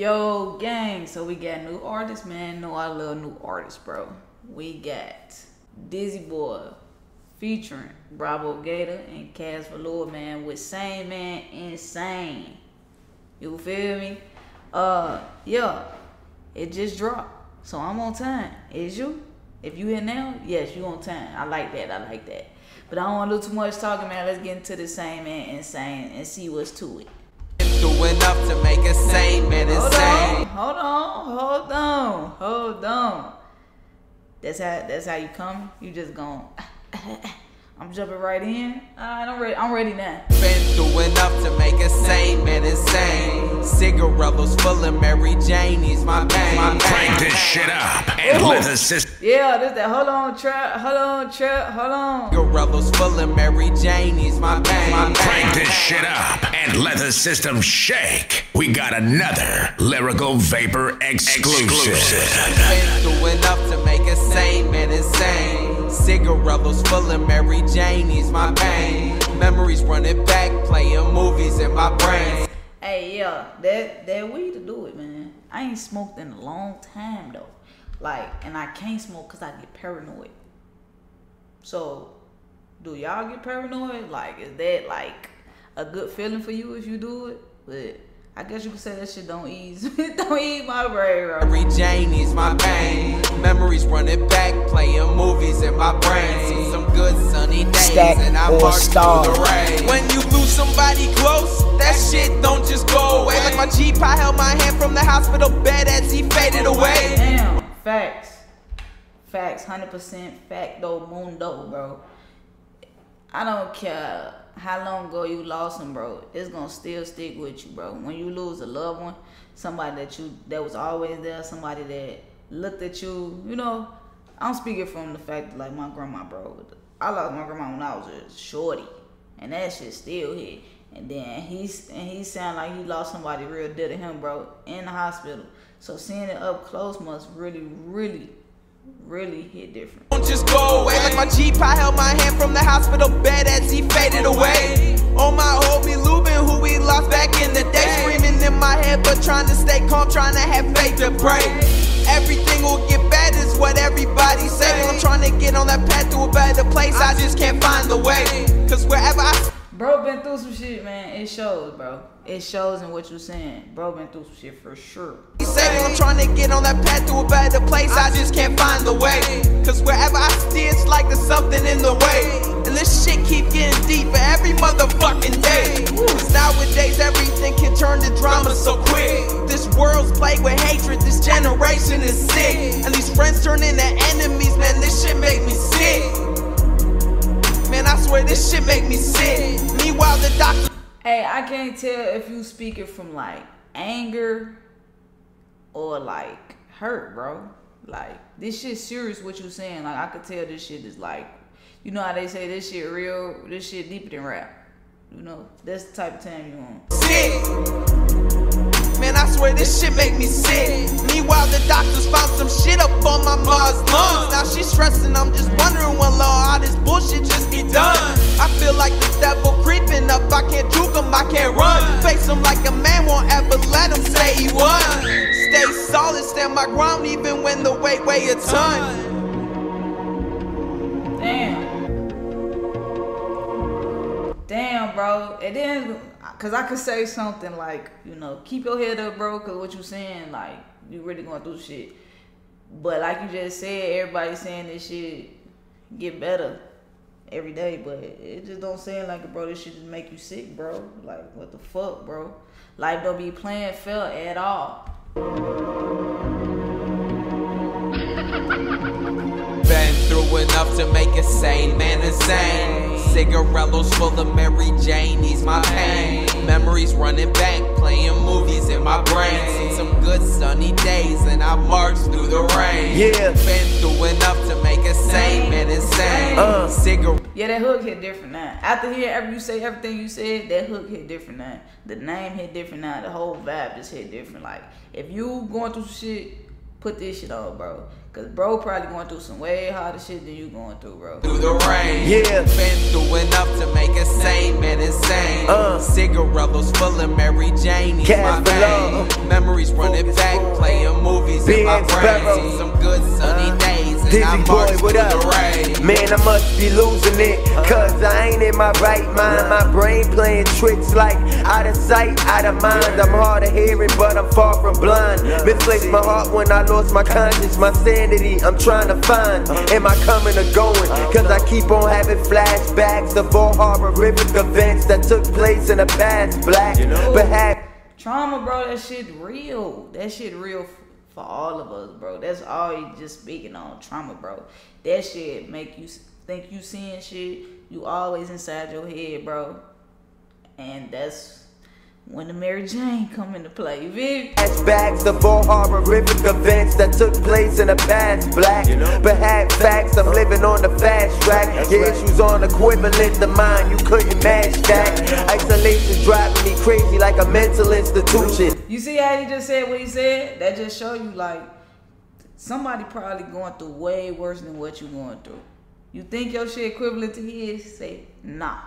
Yo, gang. So we got new artists, man. Know I love new artists, bro. We got Dizzy boi featuring Brabo Gator and Cast Vallure, man, with Sane Man Insane. You feel me? Uh, yeah. It just dropped. So I'm on time. Is you? If you here now, yes, you on time. I like that. I like that. But I don't want to do too much talking, man. Let's get into the Sane Man Insane and see what's to it up to make a sane man insane. Hold on, hold on, hold on. That's how that's how you come. You just going I'm jumping right in. I'm ready. I'm ready now. Cigarillos full of Mary Jane. He's my pain. My pain. Crank this shit up and let the system. Yeah, this that. Hold on, trap. Hold on, trap. Hold on. Cigarillos full of Mary Jane. He's my pain. My pain. Crank this shit up and let the system shake. We got another lyrical vapor exclusive. Been through enough to make a sane man insane. Cigarillos full of Mary Jane, he's my pain. Memories running back, playing movies in my brain. Hey, yeah, that that weed to do it, man. I ain't smoked in a long time though. Like, and I can't smoke cause I get paranoid. So, do y'all get paranoid? Like, is that like a good feeling for you if you do it? But I guess you could say that shit don't ease, don't ease my brain. Bro. Mary Jane is my pain. Memories running back, playing movies in my brain. See some good sunny days, Stack and I or march star. through the rain. When you lose somebody close, that shit don't just go away. Like my Jeep, I held my hand from the hospital bed as he faded away. Damn, facts, facts, hundred percent facto mundo, bro. I don't care how long ago you lost them, bro. It's gonna still stick with you, bro. When you lose a loved one, somebody that you that was always there, somebody that looked at you, you know. I'm speaking from the fact that like my grandma, bro. I lost my grandma when I was a shorty, and that shit still hit. And then he's and he sound like he lost somebody real dear to him, bro, in the hospital. So seeing it up close must really, really, really hit different. Don't just go away. Like my Jeep, I held my hand from the hospital bed as he faded away. Oh my homie Lubin, who we lost back in the day. Screaming in my head, but trying to stay calm, trying to have faith to pray. Everything will get what everybody say. I'm trying to get on that path to a better place. I just can't find the way. Cause wherever I Bro been through some shit, man. It shows, bro. It shows in what you saying. Bro been through some shit for sure. say, well, I'm trying to get on that path to a better place. I just can't find the way. Cause wherever I steer, it's like there's something in the way. And this shit keep getting deeper every motherfucking day. Cause nowadays everything can turn to drama so quick. This world's plagued with hatred, this generation is sick. And these friends turn into enemies, man, this shit make me sick. Man, I swear this shit make me sick. Meanwhile, the doctor. Hey, I can't tell if you speaking from like anger or like hurt, bro. Like this shit serious what you saying. Like I could tell this shit is like you know how they say this shit real, this shit deeper than rap. You know, that's the type of time you want. Man, I swear this shit make me sick. Meanwhile, the doctors found some shit up on my mom's lungs. Now she's stressing, I'm just wondering when law all this bullshit just be done. I feel like the devil creeping up. I can't juke him, I can't run. Face him like a man won't ever let him say he won. Stay solid, stand my ground even when the weight weigh a ton. Damn. Damn, bro. And then, cause I could say something like, you know, keep your head up, bro. Cause what you saying, like, you really going through shit. But like you just said, everybody saying this shit get better every day. But it just don't seem like it, bro. This shit just make you sick, bro. Like, what the fuck, bro? Life don't be playing fair at all. Been through enough to make a sane man insane. Cigarillos full of Mary Jane, he's my pain. Memories running back, playing movies in my brain. Seen some good sunny days, and I marched through the rain. Yeah. Been through enough to make a sane man insane. Uh. Cigar- Yeah, that hook hit different now. After hearing every you say everything you said, that hook hit different now. The name hit different now. The whole vibe just hit different. Like if you going through shit, put this shit on, bro. Cause bro probably going through some way harder shit than you going through, bro. through the rain. Yeah. Been through enough to make a sane man insane. Uh. Cigarillos full of Mary Jane, Cash my below. pain. Memories running back, playing movies in my brain. Some good sunny days, and I boy, what up? Man, I must be losing it, cause I ain't in my right mind. My brain playing tricks like out of sight, out of mind. I'm hard of hearing, but I'm far from blind. Misplaced my heart when I lost my conscience, my sanity. I'm trying to find. Am I coming or going? Cause I keep on having flashbacks of all horrific events that took place in the past. Black, perhaps. Trauma, bro, that shit real. That shit real for all of us, bro. That's all you just speaking on trauma, bro. That shit make you think you seeing shit. You always inside your head, bro. And that's when the Mary Jane come into play. You feel Flashbacks of all horrific events that took place in the past. Black, you know? perhaps facts. I'm living on the fast track. That's Your right. issues on equivalent to mine. You couldn't match that. Isolation driving me crazy like a mental institution. You see how he just said what he said? That just show you like somebody probably going through way worse than what you going through. You think your shit equivalent to his? Say nah.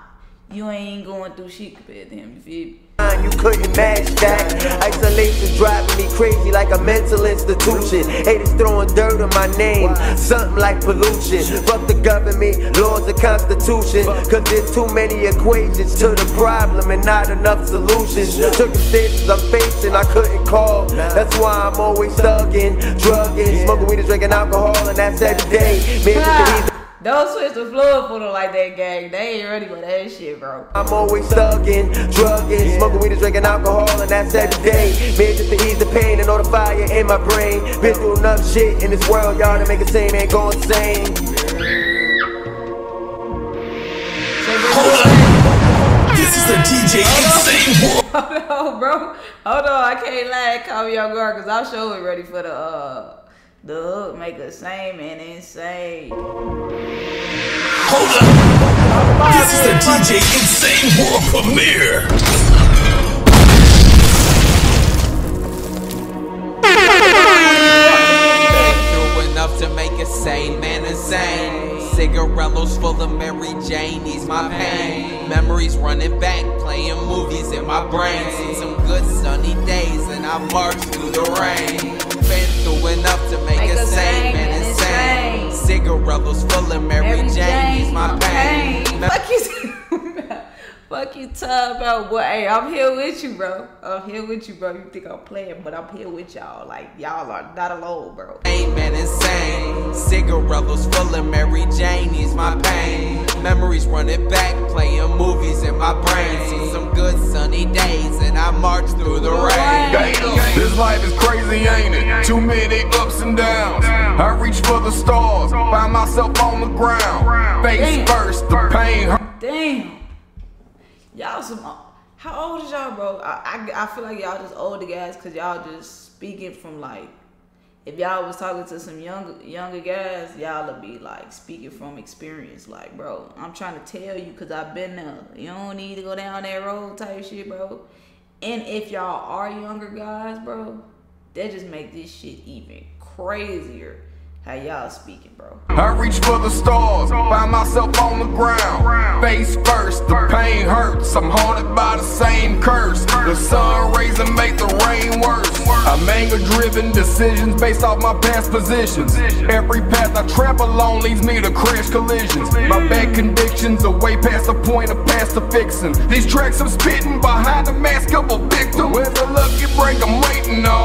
You ain't going through shit compared to him. You feel me? You couldn't match that. Isolation driving me crazy like a mental institution. Haters throwing dirt on my name, something like pollution. Fuck the government, laws, the constitution. Cause there's too many equations to the problem and not enough solutions. Circumstances I'm facing, I couldn't call. That's why I'm always thugging, drugging, smoking weed and drinking alcohol, and that's every day. Man, don't switch the fluid for them like that, gang. They ain't ready for that shit, bro. I'm always thugging, drugging, yeah. smoking weed and drinking alcohol, and that's every day. Man, just to ease the pain and all the fire in my brain. Been through enough shit in this world, y'all, to make it seem ain't go insane. Hold up. This is the DJ Insane World. Hold on, bro. Hold on. I can't lie. Call me on guard because I'm sure ready for the uh the hook make the same and insane. Hold up! This is the DJ Insane World Premiere! Through enough to make a sane man insane. Cigarillos full of Mary Jane, ease my pain. Memories running back, playing movies in my brain. Seen some good sunny days, and I marched through the rain. Been through enough to make, make a sane man insane. Cigarillos full of Mary, Mary Jane, ease my pain. pain. Fuck you. Fuck you talk about what? Hey, I'm here with you, bro. I'm here with you, bro. You think I'm playing, but I'm here with y'all. Like y'all are not alone, bro. Ain't man insane. Cigarillos full of Mary Jane ease my pain. Memories running back, playing movies in my brain. See some good sunny days, and I march through the rain. Damn, this life is crazy, ain't it? Too many ups and downs. I reach for the stars, find myself on the ground. Face first, the pain. Damn y'all some. How old is y'all, bro? I, I, I feel like y'all just older guys because y'all just speaking from like. If y'all was talking to some younger younger guys, y'all would be like speaking from experience. Like, bro, I'm trying to tell you because I've been there. You don't need to go down that road type shit, bro. And if y'all are younger guys, bro, that just make this shit even crazier how y'all speaking, bro? I reach for the stars, find myself on the ground. Face first, the pain hurts. I'm haunted by the same curse. The sun rays and make the rain worse. I'm anger driven decisions based off my past positions. Every path I trample on leads me to crash collisions. My bad convictions are way past the point of past the fixing. These tracks I'm spitting behind the mask of a victim. Where's the lucky break I'm waiting on?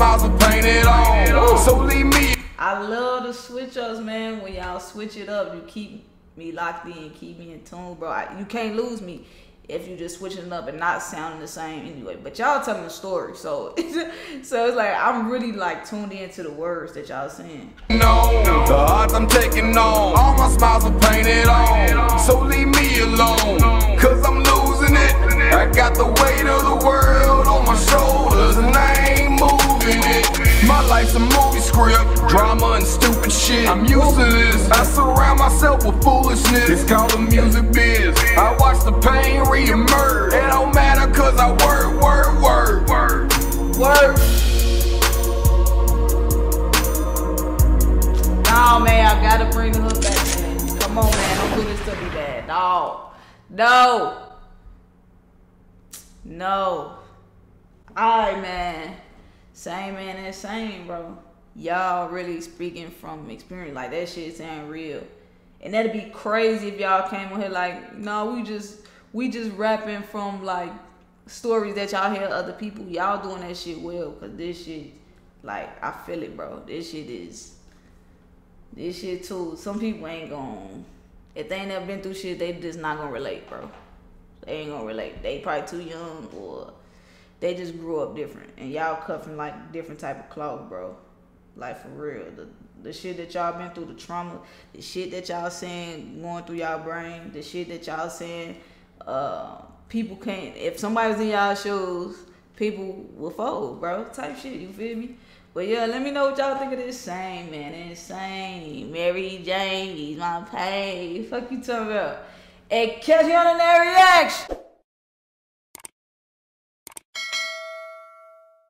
On. All my smiles are painted on. So leave me. I love the switch ups, man. When y'all switch it up, you keep me locked in, keep me in tune, bro. I, you can't lose me if you just switching it up and not sounding the same anyway. But y'all telling the story, so so it's like I'm really like tuned into the words that y'all saying. No, the odds I'm taking on, all my smiles are painted on. So leave me alone, cause I'm losing it. I got the weight of the world my shoulders, and I ain't moving it. My life's a movie script, drama and stupid shit. I'm used to this. I surround myself with foolishness. It's called the music biz. I watch the pain re-emerge. It don't matter cause I work, work, work, work. Work. Nah, man, I gotta bring the hook back, man. Come on, man. Don't do this to me, bad. No. No. No. Alright, man. Same man and same, bro. Y'all really speaking from experience. Like that shit sound real. And that'd be crazy if y'all came on here like, no, we just we just rapping from like stories that y'all hear other people. Y'all doing that shit well, cause this shit, like, I feel it, bro. This shit is, this shit too. Some people ain't gonna, if they ain't never been through shit, they just not gonna relate, bro. They ain't gonna relate. They probably too young or they just grew up different, and y'all cut from like different type of cloth, bro. Like for real, the the shit that y'all been through, the trauma, the shit that y'all saying going through y'all brain, the shit that y'all saying, uh, people can't. If somebody's in y'all shoes, people will fold, bro. Type shit, you feel me? But yeah, let me know what y'all think of this same man. Insane. Mary Jane, he's my pay. Fuck you talking about. And catch you on the reaction.